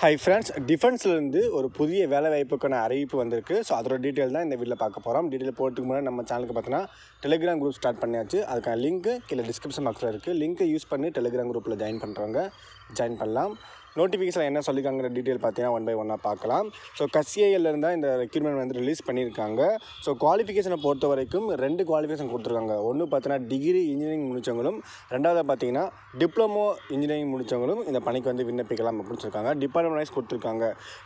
Hi friends டிஃபென்ஸ்லேருந்து ஒரு புதிய வேலை வாய்ப்புக்கான அறிவிப்பு வந்திருக்கு. ஸோ அதோட டீட்டெயில் தான் இந்த வீடியோவில் பார்க்க போகிறோம் டீட்டெயில் போகிறதுக்கு முன்னாடி நம்ம சேனலுக்கு பார்த்தீங்கன்னா டெலிகிராம் குரூப் ஸ்டார்ட் பண்ணியாச்சு. அதுக்கான லிங்க் கீழே டிஸ்கிரிப்ஷன் பாக்ஸில் இருக்குது லிங்க்கை யூஸ் பண்ணி டெலிகிராம் குரூப்பில் ஜாயின் பண்ணுறவங்க ஜாயின் பண்ணலாம். நோட்டிஃபிகேஷன் என்ன சொல்லியிருக்காங்கிற டீட்டெயில் பார்த்தீங்கன்னா ஒன் பை ஒன்னாக பார்க்கலாம். ஸோ கசிஐயில் இருந்தால் இந்த ரெக்யூர்மெண்ட் வந்து ரிலீஸ் பண்ணியிருக்காங்க ஸோ குவாலிஃபிகேஷனை பொறுத்த வரைக்கும் ரெண்டு குவாலிஃபிகேஷன் கொடுத்துருக்காங்க. ஒன்று பார்த்தீங்கன்னா டிகிரி இன்ஜினியரிங் முடித்தவங்களும் ரெண்டாவது பார்த்தீங்கன்னா டிப்ளமோ இன்ஜினியரிங் முடித்தவங்களும் இந்த பணிக்கு வந்து விண்ணப்பிக்கலாம் அப்படின்னு சொல்லியிருக்காங்க டிபார்ட்மெண்ட் வைஸ் கொடுத்துருக்காங்க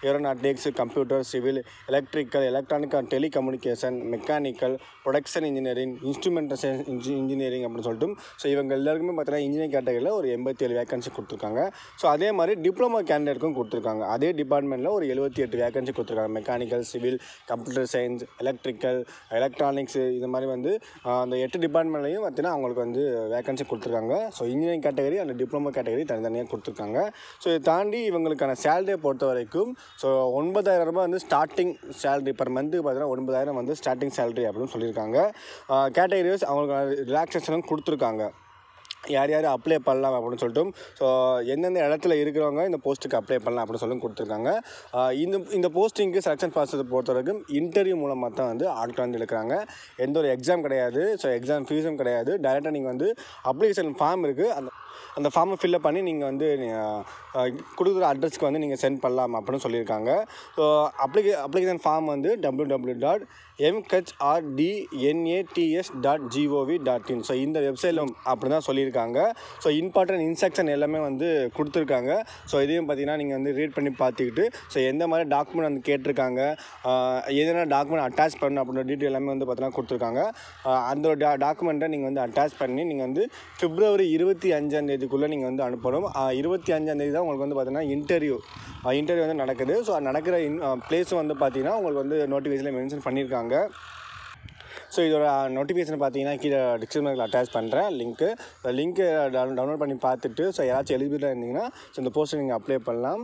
aeronautics computer civil electrical electronic and telecommunication mechanical production engineering instrumentation engineering அப்படின்னு சொல்லிட்டு ஸோ இவங்க எல்லாருக்குமே பார்த்தீங்கன்னா இன்ஜினியரிங் கேட்டகரியில் ஒரு எண்பத்தி ஏழு வேகன்சி கொடுத்துருக்காங்க. ஸோ அதே மாதிரி டிப் டிப்ளமோ கேண்டிடேட்க்கும் கொடுத்துருக்காங்க. அதே டிபார்ட்மெண்ட்டில் ஒரு எழுபத்தி எட்டு வேகன்சி கொடுத்துருக்காங்க. Mechanical civil computer science electrical electronics இது மாதிரி வந்து அந்த எட்டு டிபார்ட்மெண்ட்லையும் பார்த்தீங்கன்னா அவங்களுக்கு வந்து வேகன்சி கொடுத்துருக்காங்க. ஸோ இன்ஜினியரிங் கேட்டகரி அந்த டிப்ளமோ கேட்டகரி தனித்தனியாக கொடுத்துருக்காங்க. ஸோ இதை தாண்டி இவங்களுக்கான சேலரியை பொறுத்த வரைக்கும் ஸோ ஒன்பதாயிரம் ரூபாய் வந்து ஸ்டார்டிங் சேலரி பர் மந்த்துக்கு பார்த்தீங்கன்னா ஒன்பதாயிரம் வந்து ஸ்டார்டிங் சேலரி அப்படின்னு சொல்லியிருக்காங்க. கேட்டகரிஸ் அவங்களுக்கு ரிலாக்ஸேஷனும் கொடுத்துருக்காங்க. யார் யார் அப்ளை பண்ணலாம் அப்படின்னு சொல்லிட்டு ஸோ எந்தெந்த இடத்துல இருக்கிறவங்க இந்த போஸ்ட்டுக்கு அப்ளை பண்ணலாம் அப்படின்னு சொல்லி கொடுத்துருக்காங்க. இந்த இந்த போஸ்டிங்க்கு செலெக்ஷன் ப்ராசஸ் பொறுத்த வரைக்கும் இன்டர்வியூ மூலமாக தான் வந்து ஆட்கள் வந்து எடுக்கிறாங்க. எந்த ஒரு எக்ஸாம் கிடையாது. ஸோ எக்ஸாம் ஃபீஸும் கிடையாது. டைரெக்டாக நீங்கள் வந்து அப்ளிகேஷன் ஃபார்ம் இருக்குது அந்த அந்த ஃபார்மை ஃபில்அப் பண்ணி நீங்கள் வந்து கொடுக்குற அட்ரஸ்க்கு வந்து நீங்கள் சென்ட் பண்ணலாம் அப்படின்னு சொல்லியிருக்காங்க. ஸோ அப்ளிகே அப்ளிகேஷன் ஃபார்ம் வந்து W W dot MHRDNATS dot G O V dot in so இந்த வெப்சைட்டில் அப்படி தான் சொல்லியிருக்காங்க. ஸோ இம்பார்ட்டன்ட் இன்ஸ்ட்ரக்ஷன் எல்லாமே வந்து கொடுத்துருக்காங்க. ஸோ இதையும் பார்த்தீங்கன்னா நீங்கள் வந்து ரீட் பண்ணி பார்த்துக்கிட்டு ஸோ எந்த மாதிரி டாக்குமெண்ட் வந்து கேட்டிருக்காங்க எதனா டாக்குமெண்ட் அட்டாச் பண்ணணும் அப்படின்ற டீட்டெயில் எல்லாமே வந்து பார்த்தீங்கன்னா கொடுத்துருக்காங்க. அந்த டா டாக்குமெண்ட்டை நீங்கள் வந்து அட்டாச் பண்ணி நீங்கள் வந்து பிப்ரவரி இருபத்தி அஞ்சாம் தேதிக்குள்ளே நீங்கள் வந்து அனுப்பணும். இருபத்தி அஞ்சாம் தேதி தான் உங்களுக்கு வந்து பார்த்தீங்கன்னா இன்டர்வியூ இன்டர்வியூ வந்து நடக்குது. ஸோ நடக்கிற இன் ப்ளேஸும் வந்து பார்த்தீங்கன்னா உங்களுக்கு வந்து நோட்டிஃபிகேஷனில் மென்ஷன் பண்ணியிருக்காங்க. ஸோ இதோட நோட்டிஃபிகேஷன் பார்த்தீங்கன்னா கீழே டிஸ்கிரிப்ஷனில் அட்டாச் பண்ணுறேன் லிங்க்கு லிங்க்கு டவுன்லோட் பண்ணி பார்த்துட்டு ஸோ யாராச்சும் எலிஜிபிளாக இருந்தீங்கன்னா ஸோ இந்த போஸ்ட்டை நீங்கள் அப்ளை பண்ணலாம்.